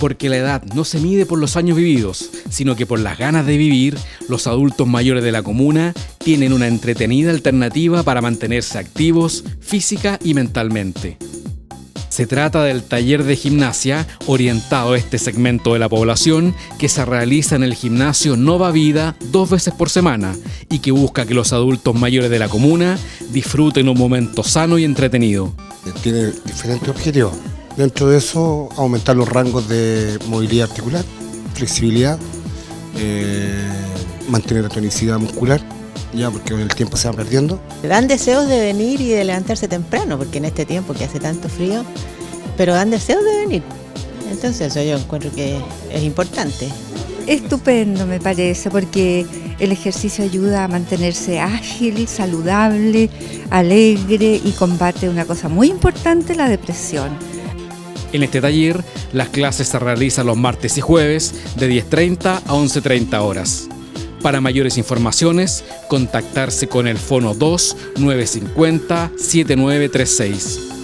Porque la edad no se mide por los años vividos, sino que por las ganas de vivir, los adultos mayores de la comuna tienen una entretenida alternativa para mantenerse activos física y mentalmente. Se trata del taller de gimnasia orientado a este segmento de la población que se realiza en el gimnasio Nova Vida dos veces por semana y que busca que los adultos mayores de la comuna disfruten un momento sano y entretenido. Tiene diferentes objetivos. Dentro de eso, aumentar los rangos de movilidad articular, flexibilidad, eh, mantener la tonicidad muscular, ya porque con el tiempo se va perdiendo. Dan deseos de venir y de levantarse temprano, porque en este tiempo que hace tanto frío, pero dan deseos de venir. Entonces eso yo encuentro que es importante. Estupendo me parece, porque el ejercicio ayuda a mantenerse ágil, saludable, alegre y combate una cosa muy importante, la depresión. En este taller, las clases se realizan los martes y jueves de 10.30 a 11.30 horas. Para mayores informaciones, contactarse con el Fono 2 950 7936.